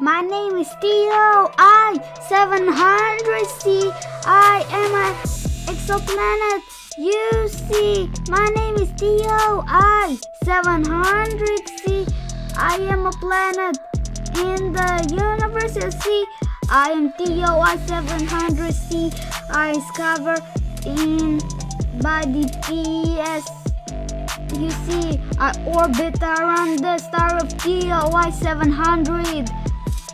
My name is TOI 700C. I am an exoplanet. You see, my name is TOI 700C. I am a planet in the universe. You see, I am TOI 700C. I discovered in by the TESS. You see, I orbit around the star of TOI 700.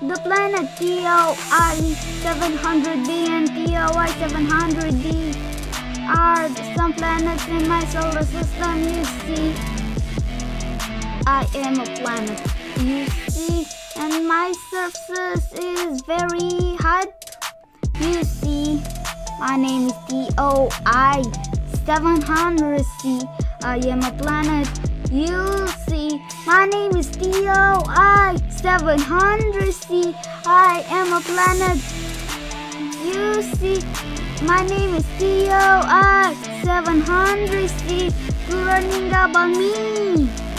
The planet TOI 700b and TOI 700d are some planets in my solar system. You see, I am a planet. You see, and my surface is very hot. You see, my name is TOI 700c. I am a planet. You my name is TOI 700c. I am a planet. You see, my name is TOI 700c. Learning about me.